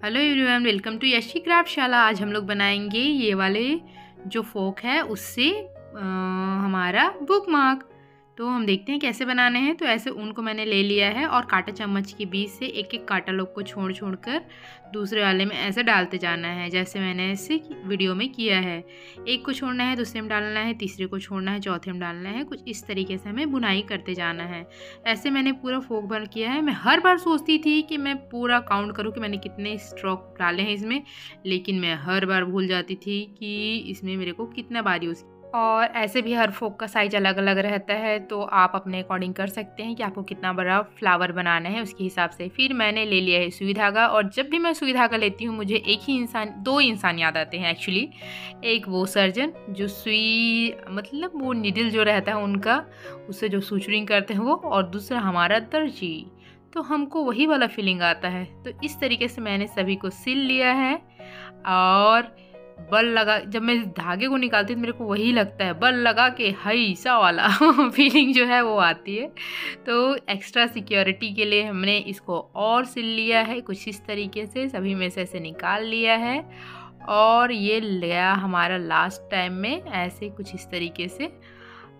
Hello everyone welcome to Yashi Craftshala आज हम लोग बनाएँगे ये वाले जो फोक है उससे आ, हमारा बुक मार्क तो हम देखते हैं कैसे बनाने हैं। तो ऐसे ऊन को मैंने ले लिया है और कांटा चम्मच के बीच से एक एक कांटा लोग को छोड़ छोड़ कर दूसरे वाले में ऐसे डालते जाना है, जैसे मैंने ऐसे वीडियो में किया है। एक को छोड़ना है, दूसरे में डालना है, तीसरे को छोड़ना है, चौथे में डालना है, कुछ इस तरीके से हमें बुनाई करते जाना है। ऐसे मैंने पूरा फोक बन किया है। मैं हर बार सोचती थी कि मैं पूरा काउंट करूँ कि मैंने कितने स्ट्रोक डाले हैं इसमें, लेकिन मैं हर बार भूल जाती थी कि इसमें मेरे को कितना बार यूज़ और ऐसे भी हर फोक का साइज़ अलग अलग रहता है तो आप अपने अकॉर्डिंग कर सकते हैं कि आपको कितना बड़ा फ्लावर बनाना है, उसके हिसाब से। फिर मैंने ले लिया है सुई धागा और जब भी मैं सुई धागा लेती हूँ, मुझे एक ही इंसान, दो इंसान याद आते हैं एक्चुअली एक वो सर्जन जो सुई मतलब वो निडल जो रहता है उनका, उससे जो सूचरिंग करते हैं वो, और दूसरा हमारा दर्जी। तो हमको वही वाला फीलिंग आता है। तो इस तरीके से मैंने सभी को सिल लिया है, और बल लगा, जब मैं धागे को निकालती हूँ तो मेरे को वही लगता है, बल लगा के हई, सा वाला फीलिंग जो है वो आती है। तो एक्स्ट्रा सिक्योरिटी के लिए हमने इसको और सिल लिया है, कुछ इस तरीके से, सभी में से ऐसे निकाल लिया है। और ये लिया हमारा लास्ट टाइम में, ऐसे कुछ इस तरीके से।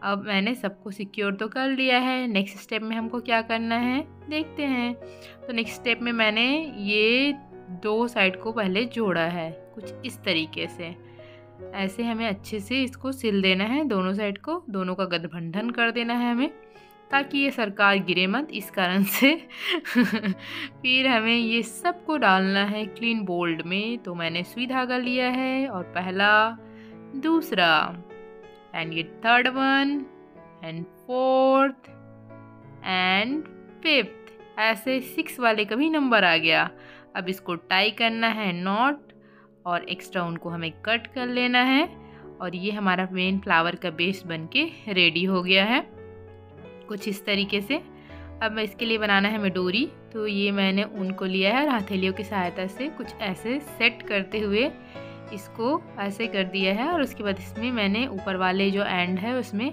अब मैंने सबको सिक्योर तो कर लिया है नेक्स्ट स्टेप में हमको क्या करना है, देखते हैं। तो नेक्स्ट स्टेप में मैंने ये दो साइड को पहले जोड़ा है, कुछ इस तरीके से। ऐसे हमें अच्छे से इसको सिल देना है, दोनों साइड को, दोनों का गठबंधन कर देना है हमें, ताकि ये सरकार गिरे मत इस कारण से। फिर हमें ये सबको डालना है क्लीन बोल्ड में तो मैंने सुई धागा लिया है, और पहला, दूसरा एंड ये third one and fourth and fifth ऐसे सिक्स वाले का भी नंबर आ गया। अब इसको टाई करना है नॉट और एक्स्ट्रा उनको हमें कट कर लेना है और ये हमारा मेन फ्लावर का बेस बन के रेडी हो गया है। कुछ इस तरीके से। अब मैं इसके लिए बनाना है हमें डोरी तो ये मैंने उनको लिया है और हथेलियों की सहायता से कुछ ऐसे सेट करते हुए इसको ऐसे कर दिया है और उसके बाद इसमें मैंने ऊपर वाले जो एंड है उसमें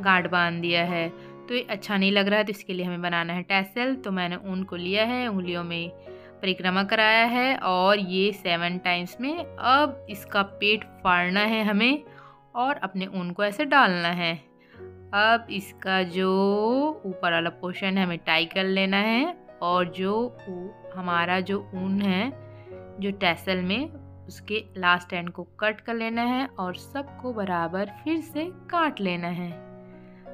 गांठ बाँध दिया है। तो ये अच्छा नहीं लग रहा है तो इसके लिए हमें बनाना है टैसल तो मैंने ऊन को लिया है, उंगलियों में परिक्रमा कराया है और ये सेवन टाइम्स में अब इसका पेट फाड़ना है हमें और अपने ऊन को ऐसे डालना है। अब इसका जो ऊपर वाला पोर्शन है, हमें टाई कर लेना है और जो हमारा जो ऊन है, जो टैसल में, उसके लास्ट एंड को कट कर लेना है और सबको बराबर फिर से काट लेना है।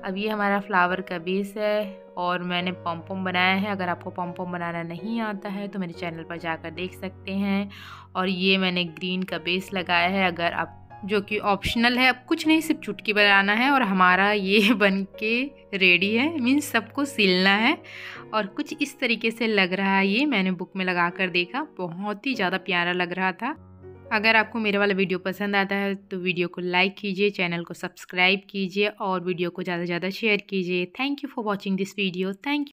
अब ये हमारा फ्लावर का बेस है और मैंने पम्पम बनाया है। अगर आपको पम्पम बनाना नहीं आता है तो मेरे चैनल पर जाकर देख सकते हैं। और ये मैंने ग्रीन का बेस लगाया है। अगर आप, जो कि ऑप्शनल है, अब कुछ नहीं, सिर्फ़ चुटकी बनाना है और हमारा ये बन के रेडी है। मीन्स सबको सिलना है। और कुछ इस तरीके से लग रहा है ये। मैंने बुक में लगा कर देखा। बहुत ही ज़्यादा प्यारा लग रहा था। अगर आपको मेरे वाला वीडियो पसंद आता है तो वीडियो को लाइक कीजिए, चैनल को सब्सक्राइब कीजिए और वीडियो को ज़्यादा से ज़्यादा शेयर कीजिए। Thank you for watching this video. Thank you.